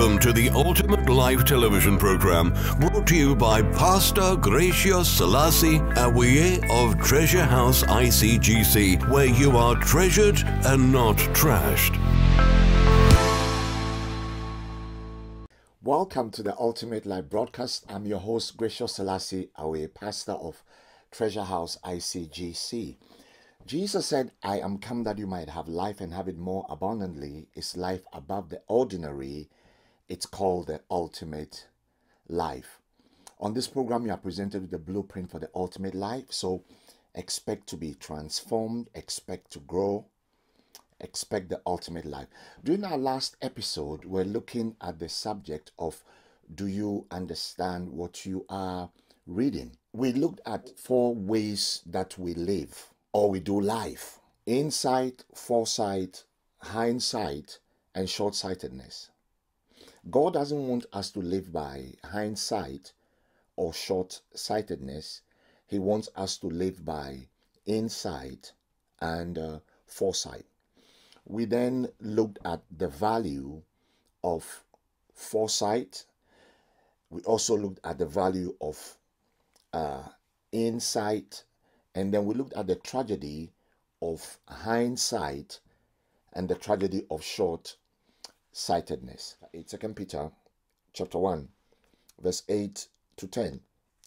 Welcome to the Ultimate Life television program brought to you by Pastor Gracious Selassie Awoye of Treasure House ICGC, where you are treasured and not trashed. Welcome to the Ultimate Life broadcast. I'm your host, Gracious Selassie Awoye, pastor of Treasure House ICGC. Jesus said, I am come that you might have life and have it more abundantly. Is life above the ordinary? It's called the ultimate life. On this program, you are presented with the blueprint for the ultimate life. So expect to be transformed, expect to grow, expect the ultimate life. During our last episode, we're looking at the subject of do you understand what you are reading? We looked at four ways that we live or we do life insight, foresight, hindsight, and short sightedness. God doesn't want us to live by hindsight or short sightedness. He wants us to live by insight and uh, foresight. We then looked at the value of foresight. We also looked at the value of uh, insight and then we looked at the tragedy of hindsight and the tragedy of short sightedness. In 2 Peter chapter 1, verse 8 to 10,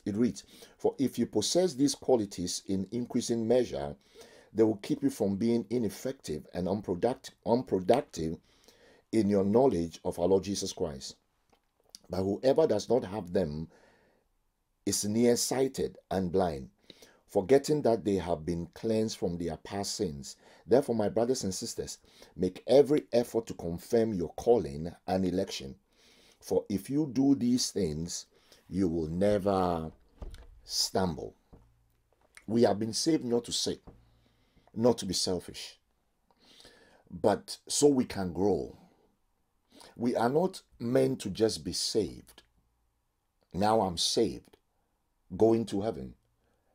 it reads, For if you possess these qualities in increasing measure, they will keep you from being ineffective and unproductive, unproductive in your knowledge of our Lord Jesus Christ. But whoever does not have them is nearsighted and blind forgetting that they have been cleansed from their past sins. Therefore, my brothers and sisters, make every effort to confirm your calling and election. For if you do these things, you will never stumble. We have been saved not to sin, not to be selfish, but so we can grow. We are not meant to just be saved. Now I'm saved, going to heaven.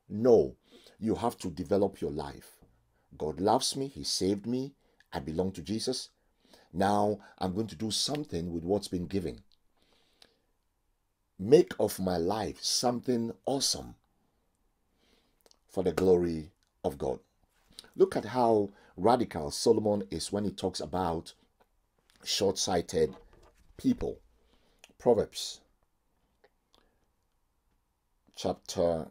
No, you have to develop your life. God loves me, He saved me, I belong to Jesus. Now I'm going to do something with what's been given. Make of my life something awesome for the glory of God. Look at how radical Solomon is when he talks about short sighted people. Proverbs chapter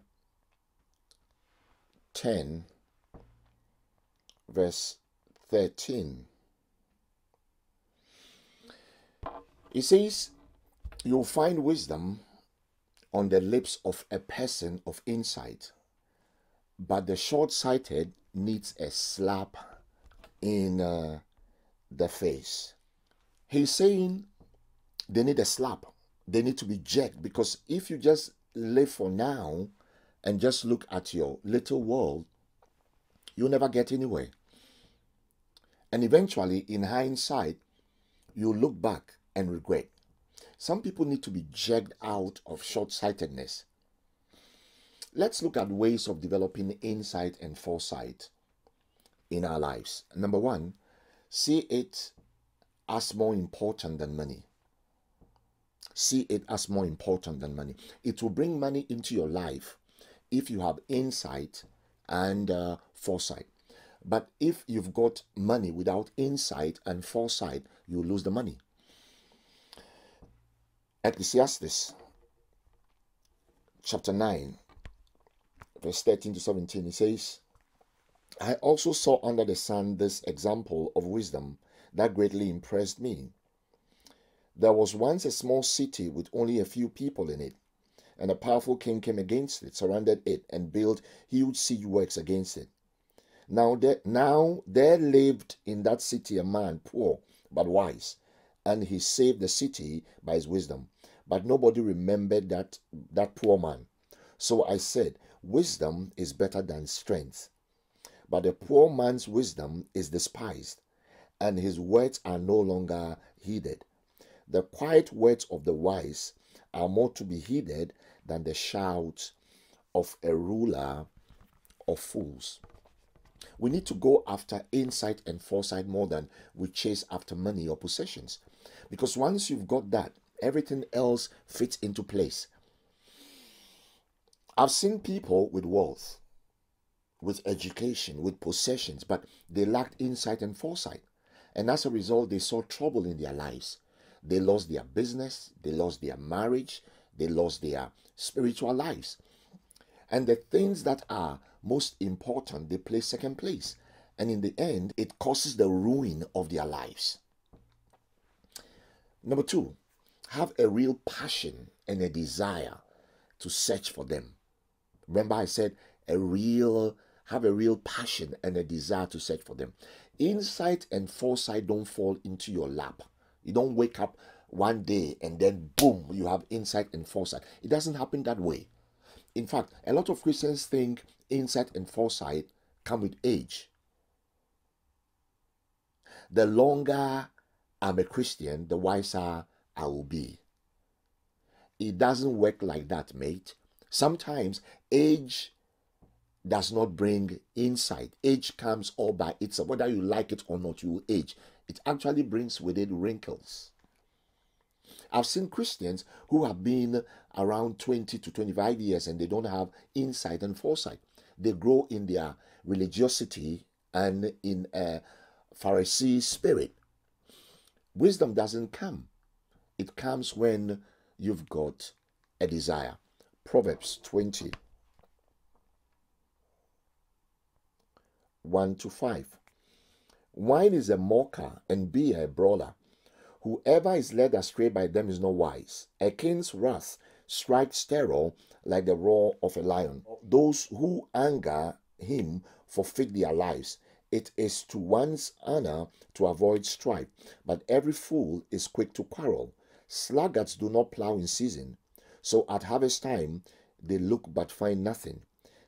10, verse 13. It says, You'll find wisdom on the lips of a person of insight, but the short sighted needs a slap in uh, the face. He's saying they need a slap, they need to be jacked because if you just live for now, and just look at your little world, you'll never get anywhere. And eventually, in hindsight, you look back and regret. Some people need to be jagged out of short sightedness. Let's look at ways of developing insight and foresight in our lives. Number one, see it as more important than money. See it as more important than money. It will bring money into your life if you have insight and uh, foresight. But if you've got money without insight and foresight, you lose the money. Ecclesiastes chapter 9, verse 13 to 17, it says, I also saw under the sun this example of wisdom that greatly impressed me. There was once a small city with only a few people in it and a powerful king came against it, surrounded it, and built huge siege works against it. Now there, now there lived in that city a man poor but wise, and he saved the city by his wisdom. But nobody remembered that that poor man. So I said, Wisdom is better than strength. But the poor man's wisdom is despised, and his words are no longer heeded. The quiet words of the wise are more to be heeded than the shout of a ruler of fools. We need to go after insight and foresight more than we chase after money or possessions. Because once you've got that, everything else fits into place. I've seen people with wealth, with education, with possessions, but they lacked insight and foresight. And as a result, they saw trouble in their lives. They lost their business, they lost their marriage, they lost their spiritual lives. And the things that are most important, they place second place. And in the end, it causes the ruin of their lives. Number two, have a real passion and a desire to search for them. Remember, I said a real, have a real passion and a desire to search for them. Insight and foresight don't fall into your lap. You don't wake up one day and then boom, you have insight and foresight. It doesn't happen that way. In fact, a lot of Christians think insight and foresight come with age. The longer I'm a Christian, the wiser I will be. It doesn't work like that, mate. Sometimes age does not bring insight. Age comes all by itself. Whether you like it or not, you age. It actually brings with it wrinkles. I've seen Christians who have been around 20 to 25 years and they don't have insight and foresight. They grow in their religiosity and in a Pharisee spirit. Wisdom doesn't come, it comes when you've got a desire. Proverbs 20 1 to 5. Wine is a mocker and beer a brawler. Whoever is led astray by them is not wise. A king's wrath strikes terror like the roar of a lion. Those who anger him forfeit their lives. It is to one's honor to avoid strife, but every fool is quick to quarrel. Sluggards do not plow in season, so at harvest time they look but find nothing.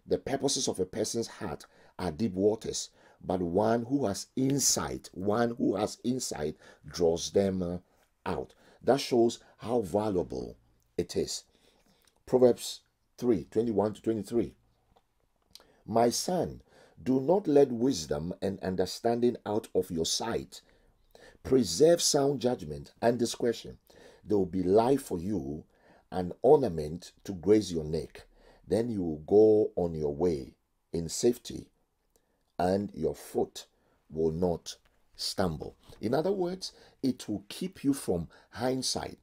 The purposes of a person's heart are deep waters, but one who has insight, one who has insight draws them uh, out. That shows how valuable it is. Proverbs 3 21 to 23. My son, do not let wisdom and understanding out of your sight. Preserve sound judgment and discretion. There will be life for you, an ornament to grace your neck. Then you will go on your way in safety and your foot will not stumble. In other words, it will keep you from hindsight.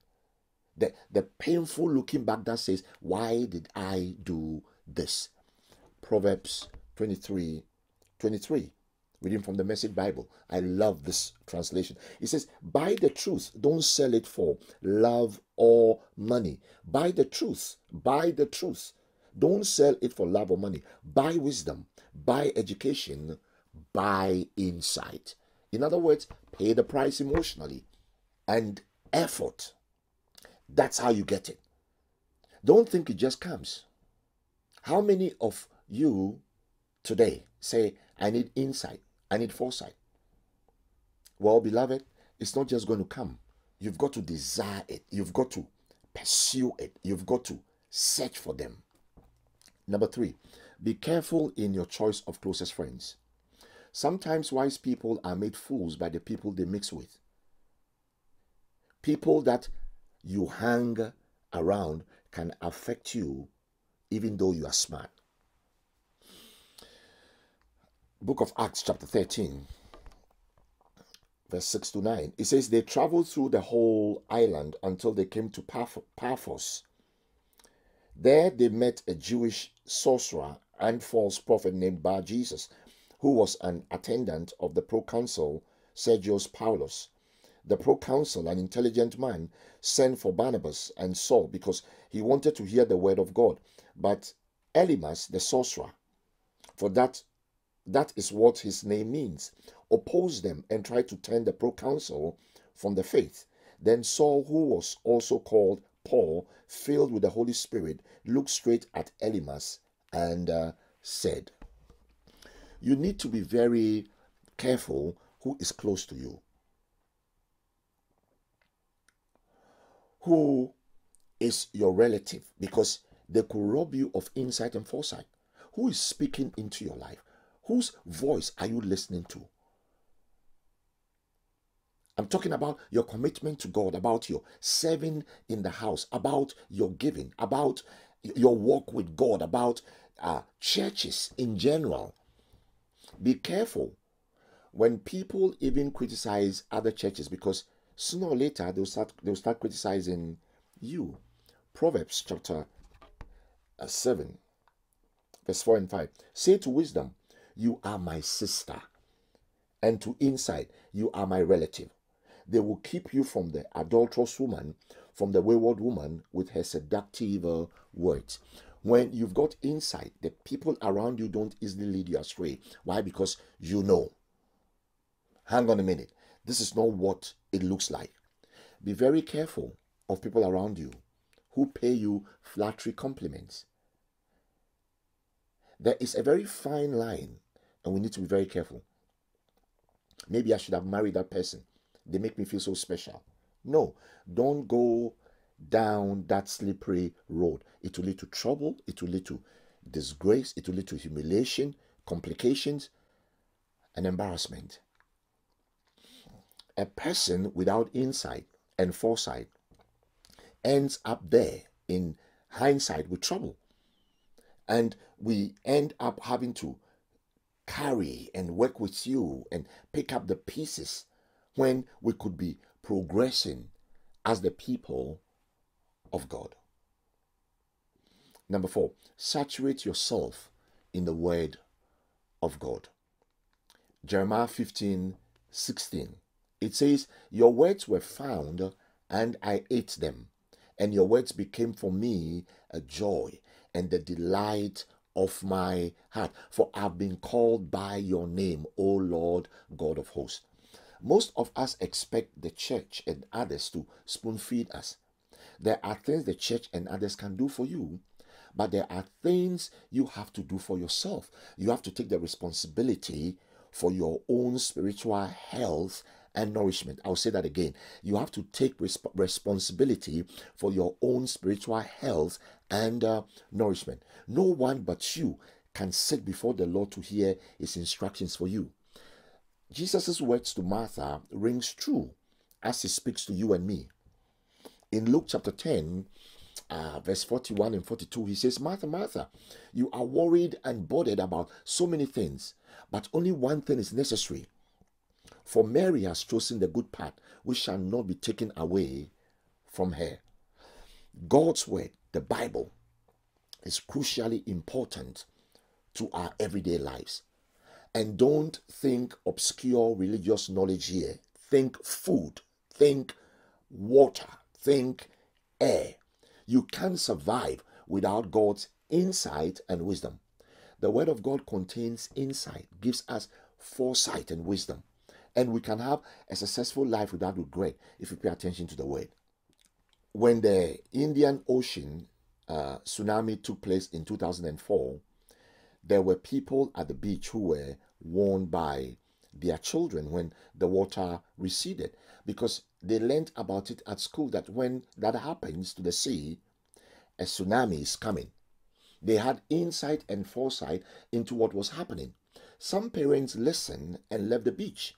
The, the painful looking back that says, Why did I do this? Proverbs 23 23. Reading from the Message Bible. I love this translation. It says, Buy the truth, don't sell it for love or money. Buy the truth, buy the truth. Don't sell it for love or money. Buy wisdom, buy education, buy insight. In other words, pay the price emotionally and effort. That's how you get it. Don't think it just comes. How many of you today say, I need insight, I need foresight? Well, beloved, it's not just going to come. You've got to desire it, you've got to pursue it, you've got to search for them. Number three, be careful in your choice of closest friends. Sometimes wise people are made fools by the people they mix with. People that you hang around can affect you even though you are smart. Book of Acts, chapter 13, verse 6 to 9. It says, They traveled through the whole island until they came to Paphos. There they met a Jewish sorcerer and false prophet named Bar Jesus, who was an attendant of the proconsul Sergius Paulus. The proconsul, an intelligent man, sent for Barnabas and Saul because he wanted to hear the word of God. But Elymas, the sorcerer, for that that is what his name means, opposed them and tried to turn the proconsul from the faith. Then Saul, who was also called Paul, filled with the Holy Spirit, looked straight at Elymas and uh, said, You need to be very careful who is close to you. Who is your relative? Because they could rob you of insight and foresight. Who is speaking into your life? Whose voice are you listening to? I'm talking about your commitment to God, about your serving in the house, about your giving, about your walk with God, about uh, churches in general. Be careful when people even criticize other churches because sooner or later they'll start they'll start criticizing you. Proverbs chapter uh, 7, verse 4 and 5. Say to wisdom, You are my sister, and to insight, You are my relative. They will keep you from the adulterous woman, from the wayward woman with her seductive uh, words. When you've got insight, the people around you don't easily lead you astray. Why? Because you know. Hang on a minute. This is not what it looks like. Be very careful of people around you who pay you flattery compliments. There is a very fine line, and we need to be very careful. Maybe I should have married that person. They make me feel so special. No, don't go down that slippery road. It will lead to trouble, it will lead to disgrace, it will lead to humiliation, complications, and embarrassment. A person without insight and foresight ends up there in hindsight with trouble. And we end up having to carry and work with you and pick up the pieces when we could be progressing as the people of God. Number four, saturate yourself in the word of God. Jeremiah 15 16. It says, Your words were found, and I ate them, and your words became for me a joy and the delight of my heart. For I've been called by your name, O Lord God of hosts. Most of us expect the church and others to spoon feed us. There are things the church and others can do for you, but there are things you have to do for yourself. You have to take the responsibility for your own spiritual health and nourishment. I'll say that again. You have to take resp- responsibility for your own spiritual health and uh, nourishment. No one but you can sit before the Lord to hear his instructions for you. Jesus' words to Martha rings true as he speaks to you and me. In Luke chapter 10, uh, verse 41 and 42, he says, Martha, Martha, you are worried and bothered about so many things, but only one thing is necessary. For Mary has chosen the good part, which shall not be taken away from her. God's word, the Bible, is crucially important to our everyday lives. And don't think obscure religious knowledge here. Think food, think water, think air. You can't survive without God's insight and wisdom. The Word of God contains insight, gives us foresight and wisdom. And we can have a successful life without regret if we pay attention to the Word. When the Indian Ocean uh, tsunami took place in 2004, there were people at the beach who were warned by their children when the water receded because they learned about it at school that when that happens to the sea, a tsunami is coming. They had insight and foresight into what was happening. Some parents listened and left the beach.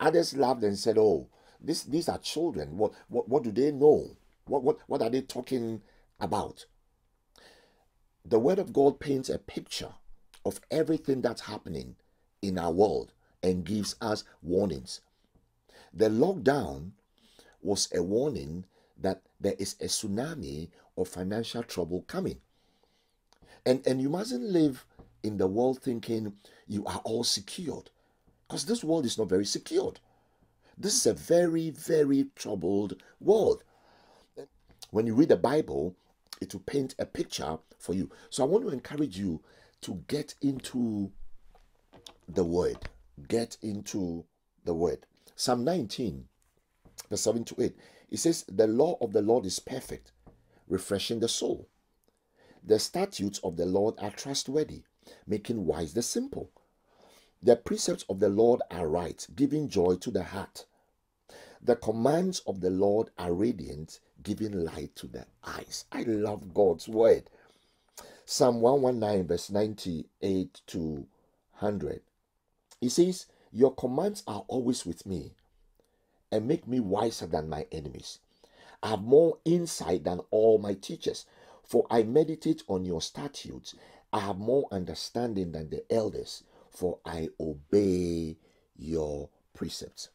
Others laughed and said, Oh, this, these are children. What, what, what do they know? What, what, what are they talking about? The Word of God paints a picture of everything that's happening in our world and gives us warnings. The lockdown was a warning that there is a tsunami of financial trouble coming. And, and you mustn't live in the world thinking you are all secured because this world is not very secured. This is a very, very troubled world. When you read the Bible, it will paint a picture for you. So I want to encourage you to get into the word. Get into the word. Psalm 19, verse 7 to 8. It says, The law of the Lord is perfect, refreshing the soul. The statutes of the Lord are trustworthy, making wise the simple. The precepts of the Lord are right, giving joy to the heart. The commands of the Lord are radiant, giving light to the eyes. I love God's word. Psalm 119, verse 98 to 100. He says, Your commands are always with me and make me wiser than my enemies. I have more insight than all my teachers, for I meditate on your statutes. I have more understanding than the elders, for I obey your precepts.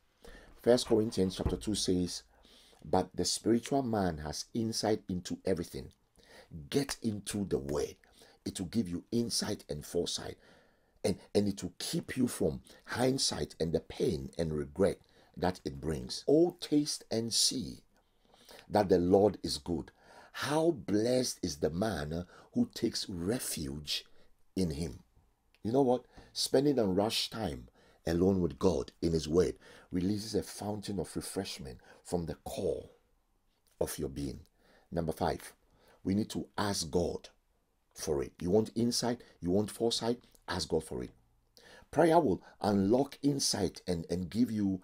First Corinthians chapter 2 says, But the spiritual man has insight into everything. Get into the word. It will give you insight and foresight. And, and it will keep you from hindsight and the pain and regret that it brings. Oh, taste and see that the Lord is good. How blessed is the man who takes refuge in him. You know what? Spending a rush time alone with God in His Word releases a fountain of refreshment from the core of your being. Number five, we need to ask God for it. You want insight, you want foresight, ask God for it. Prayer will unlock insight and, and give you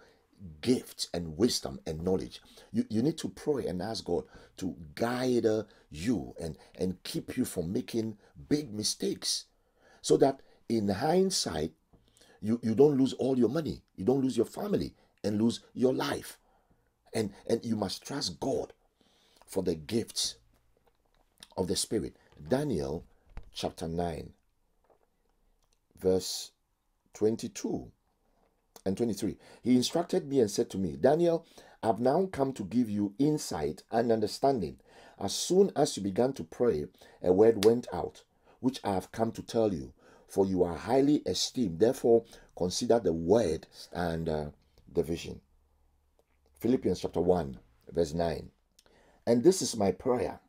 gifts and wisdom and knowledge. You, you need to pray and ask God to guide you and, and keep you from making big mistakes so that in hindsight, you, you don't lose all your money, you don't lose your family and lose your life. And, and you must trust God for the gifts of the Spirit. Daniel chapter 9, verse 22 and 23. He instructed me and said to me, Daniel, I've now come to give you insight and understanding. As soon as you began to pray, a word went out, which I have come to tell you, for you are highly esteemed. Therefore, consider the word and uh, the vision. Philippians chapter 1, verse 9. And this is my prayer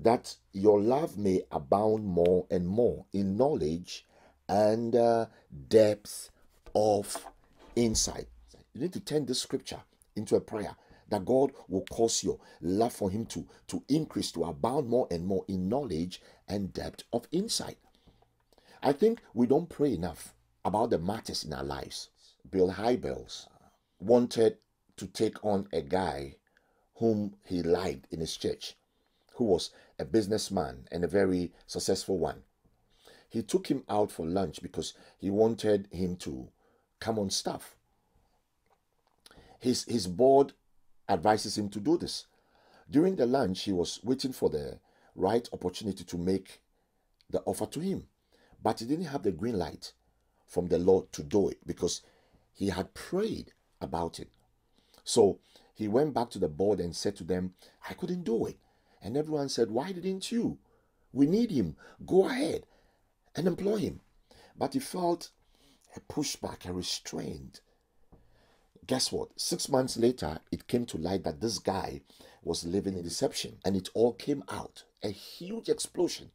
that your love may abound more and more in knowledge and uh, depth of insight. You need to turn this scripture into a prayer that God will cause your love for Him to, to increase, to abound more and more in knowledge and depth of insight. I think we don't pray enough about the matters in our lives. Bill Hybels wanted to take on a guy whom he liked in his church, who was a businessman and a very successful one. He took him out for lunch because he wanted him to come on staff. His, his board advises him to do this. During the lunch, he was waiting for the right opportunity to make the offer to him. But he didn't have the green light from the Lord to do it because he had prayed about it. So he went back to the board and said to them, I couldn't do it. And everyone said, Why didn't you? We need him. Go ahead and employ him. But he felt a pushback, a restraint. Guess what? Six months later, it came to light that this guy was living in deception and it all came out. A huge explosion.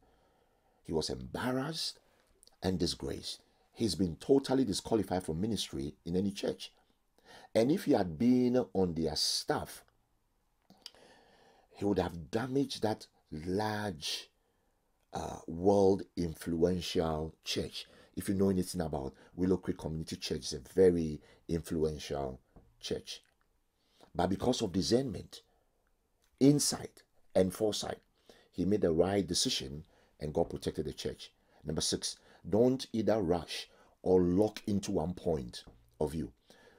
He was embarrassed and disgraced. He's been totally disqualified from ministry in any church. And if he had been on their staff, he would have damaged that large uh, world influential church. If you know anything about Willow Creek Community Church, it's a very influential church. But because of discernment, insight, and foresight, he made the right decision and God protected the church. Number six, don't either rush or lock into one point of view.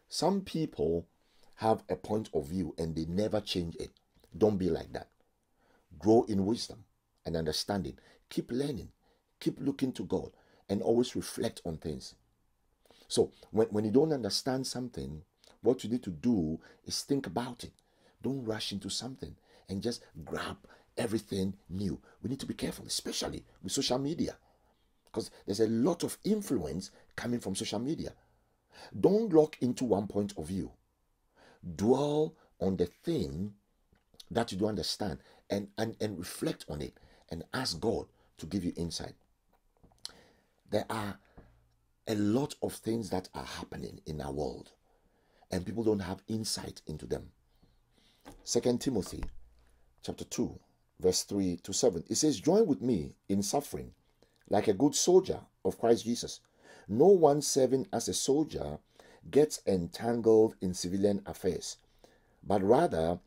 Some people have a point of view and they never change it. Don't be like that. Grow in wisdom and understanding. Keep learning. Keep looking to God and always reflect on things. So, when, when you don't understand something, what you need to do is think about it. Don't rush into something and just grab everything new. We need to be careful, especially with social media because there's a lot of influence coming from social media. Don't lock into one point of view. Dwell on the thing that you don't understand and, and, and reflect on it and ask God to give you insight. There are a lot of things that are happening in our world and people don't have insight into them. Second Timothy chapter 2 verse 3 to 7 it says join with me in suffering like a good soldier of Christ Jesus. No one serving as a soldier gets entangled in civilian affairs, but rather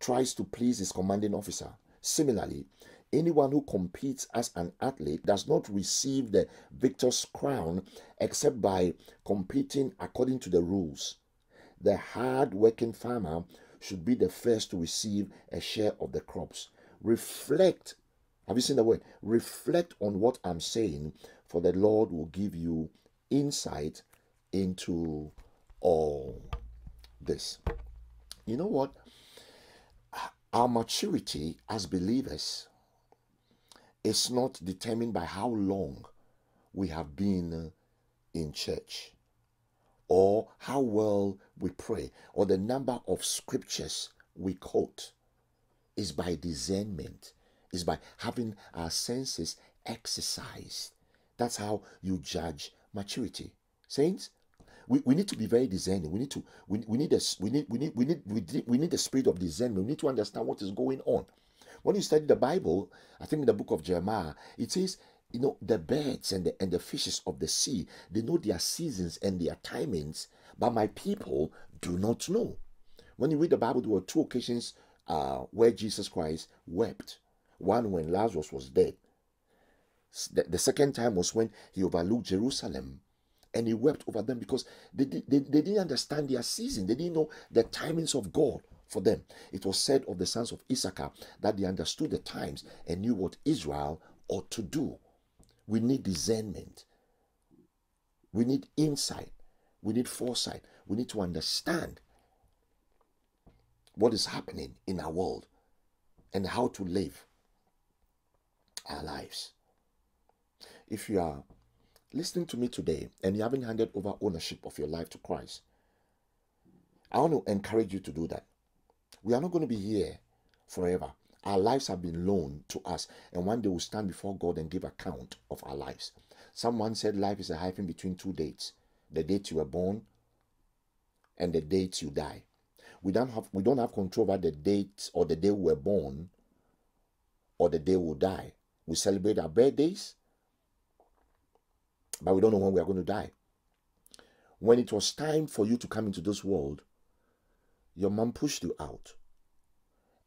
tries to please his commanding officer. Similarly, Anyone who competes as an athlete does not receive the victor's crown except by competing according to the rules. The hard working farmer should be the first to receive a share of the crops. Reflect, have you seen the word? Reflect on what I'm saying, for the Lord will give you insight into all this. You know what? Our maturity as believers is not determined by how long we have been uh, in church or how well we pray or the number of scriptures we quote is by discernment is by having our senses exercised. That's how you judge maturity. Saints we, we need to be very discerning. We need to we, we need a, we need we need we need, we need the spirit of discernment. We need to understand what is going on when you study the Bible, I think in the book of Jeremiah, it says, you know, the birds and the and the fishes of the sea, they know their seasons and their timings, but my people do not know. When you read the Bible, there were two occasions uh, where Jesus Christ wept. One when Lazarus was dead. The, the second time was when he overlooked Jerusalem and he wept over them because they, they, they didn't understand their season. They didn't know the timings of God for them. It was said of the sons of Issachar that they understood the times and knew what Israel ought to do. We need discernment. We need insight. We need foresight. We need to understand what is happening in our world and how to live our lives. If you are listening to me today and you haven't handed over ownership of your life to Christ, I want to encourage you to do that. We are not going to be here forever. Our lives have been loaned to us, and one day we'll stand before God and give account of our lives. Someone said life is a hyphen between two dates the date you were born and the date you die. We don't have we don't have control over the date or the day we were born or the day we'll die. We celebrate our birthdays, but we don't know when we are going to die. When it was time for you to come into this world, your mom pushed you out.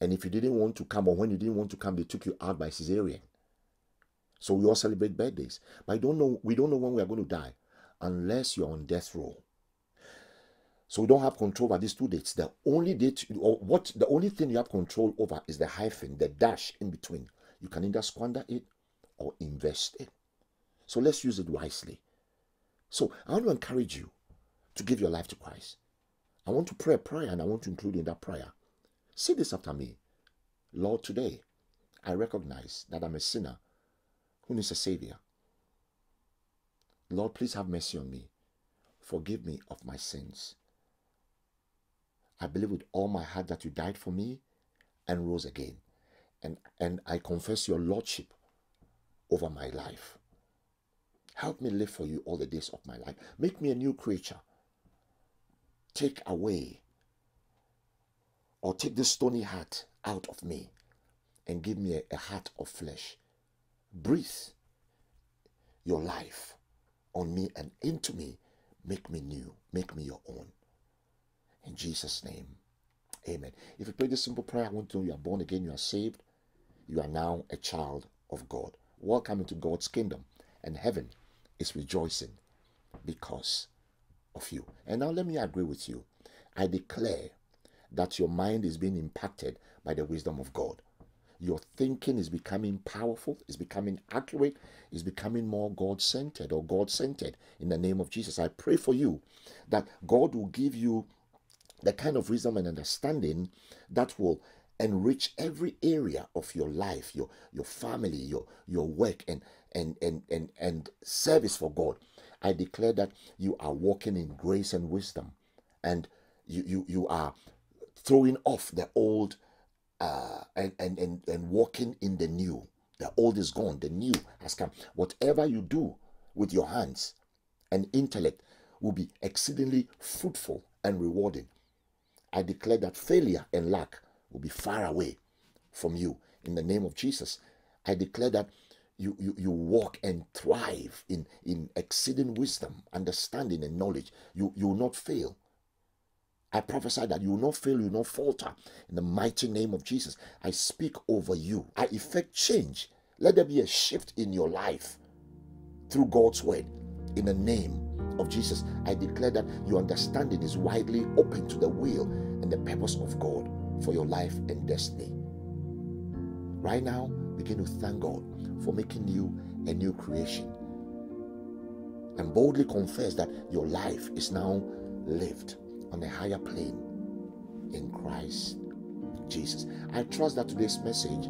And if you didn't want to come, or when you didn't want to come, they took you out by cesarean. So we all celebrate birthdays. But I don't know, we don't know when we are going to die unless you're on death row. So we don't have control over these two dates. The only date, or what the only thing you have control over is the hyphen, the dash in between. You can either squander it or invest it. So let's use it wisely. So I want to encourage you to give your life to Christ. I want to pray a prayer and I want to include in that prayer. Say this after me Lord, today I recognize that I'm a sinner who needs a Savior. Lord, please have mercy on me. Forgive me of my sins. I believe with all my heart that you died for me and rose again. And, and I confess your Lordship over my life. Help me live for you all the days of my life. Make me a new creature take away or take this stony heart out of me and give me a, a heart of flesh. Breathe your life on me and into me. Make me new. Make me your own. In Jesus' name, amen. If you pray this simple prayer, I want to know you are born again, you are saved. You are now a child of God. Welcome into God's kingdom. And heaven is rejoicing because of you. And now let me agree with you. I declare that your mind is being impacted by the wisdom of God. Your thinking is becoming powerful, is becoming accurate, is becoming more God centered or God centered in the name of Jesus. I pray for you that God will give you the kind of wisdom and understanding that will enrich every area of your life, your your family, your your work and and and and, and service for God. I declare that you are walking in grace and wisdom, and you you, you are throwing off the old uh, and, and, and, and walking in the new. The old is gone, the new has come. Whatever you do with your hands and intellect will be exceedingly fruitful and rewarding. I declare that failure and lack will be far away from you in the name of Jesus. I declare that you, you, you walk and thrive in, in exceeding wisdom, understanding, and knowledge. You, you will not fail. I prophesy that you will not fail, you will not falter. In the mighty name of Jesus, I speak over you. I effect change. Let there be a shift in your life through God's word. In the name of Jesus, I declare that your understanding is widely open to the will and the purpose of God for your life and destiny. Right now, begin to thank God for making you a new creation. And boldly confess that your life is now lived on a higher plane in Christ Jesus. I trust that today's message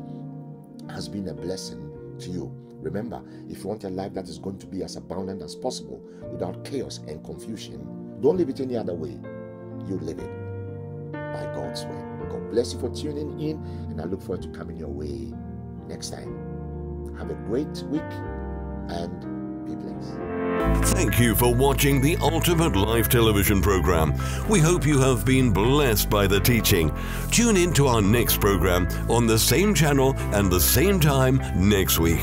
has been a blessing to you. Remember, if you want a life that is going to be as abundant as possible without chaos and confusion, don't live it any other way. You live it by God's way. God bless you for tuning in, and I look forward to coming your way next time. Have a great week and be blessed. Thank you for watching the Ultimate Live television program. We hope you have been blessed by the teaching. Tune in to our next program on the same channel and the same time next week.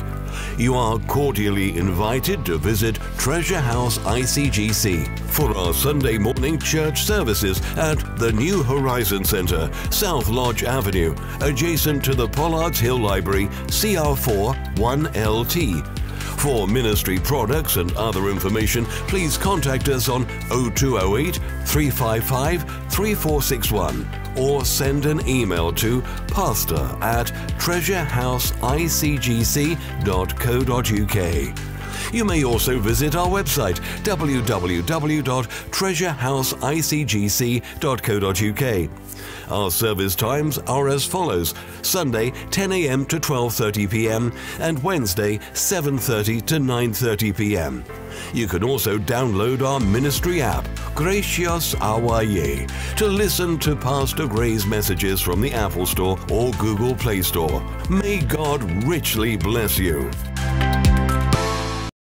You are cordially invited to visit Treasure House ICGC for our Sunday morning church services at the New Horizon Center, South Lodge Avenue, adjacent to the Pollards Hill Library, CR4 1LT. For ministry products and other information, please contact us on 0208 355 3461 or send an email to pastor at treasurehouseiCGC.co.uk. You may also visit our website www.treasurehouseiCGC.co.uk. Our service times are as follows: Sunday 10 a.m. to 12:30 p.m. and Wednesday 7:30 to 9:30 p.m. You can also download our ministry app, Gracious Awoye, to listen to Pastor Gray's messages from the Apple Store or Google Play Store. May God richly bless you.